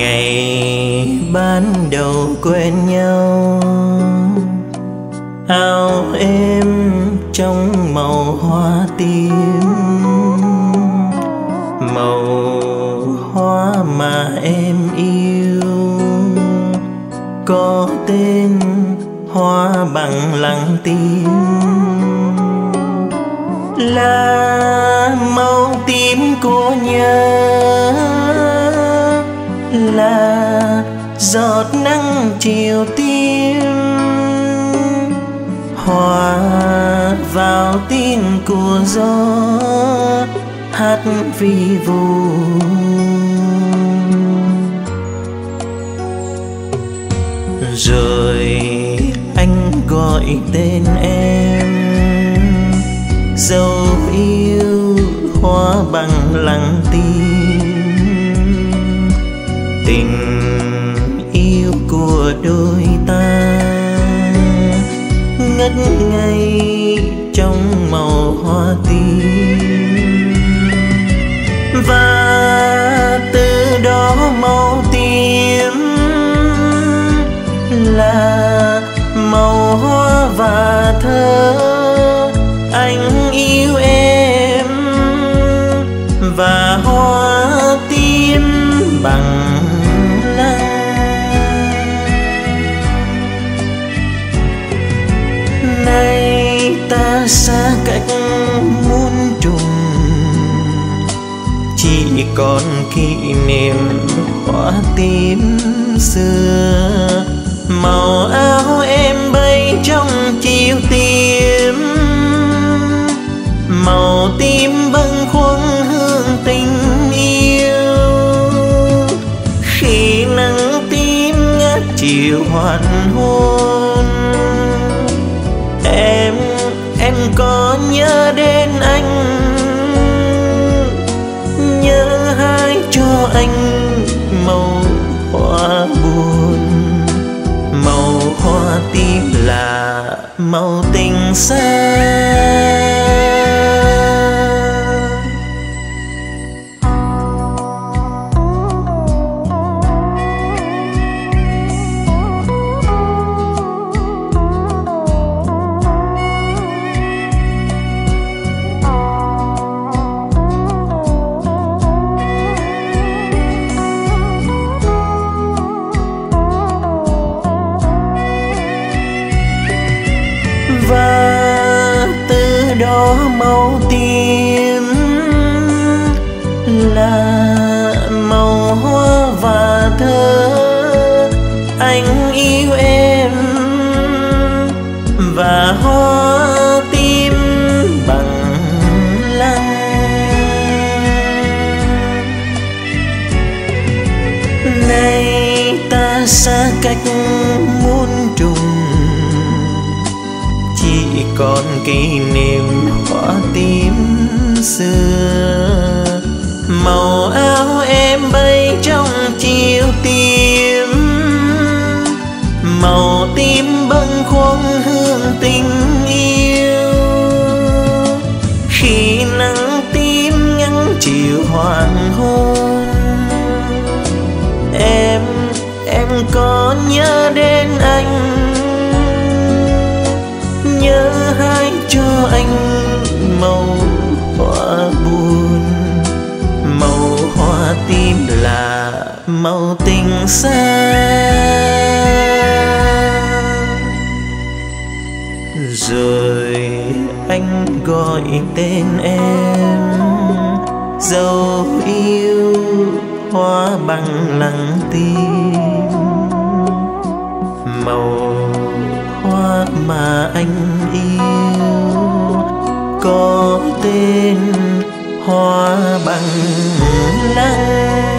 ngày ban đầu quen nhau. Áo em trong màu hoa tím. Màu hoa mà em yêu. Có tên hoa bằng lăng tím. Là màu tím của nhớ là giọt nắng chiều tim hòa vào tin của gió, hát vi vu rồi anh gọi tên em dấu là màu hoa và thơ. Anh yêu em và hoa tím bằng lăng. Nay ta xa cách muôn trùng, chỉ còn kỷ niệm hoa tím xưa. Chiều hoàn hôn. Em em có nhớ đến anh, nhớ hai cho anh màu hoa buồn. Màu hoa tim là màu tình xa. Từ màu tím, là màu hoa và thơ. Anh yêu em và hoa tim bằng lăng. Nay ta xa cách còn kỷ niệm hoa tím xưa. Màu áo em bay trong chiều tím. Màu tím bâng khuâng hương tình yêu. Khi nắng tím ngắn chiều hoàng hôn. Em em có nhớ đến anh màu tình xa. Rồi anh gọi tên em, dấu yêu hoa bằng lặng tim. Màu hoa mà anh yêu có tên hoa bằng lăng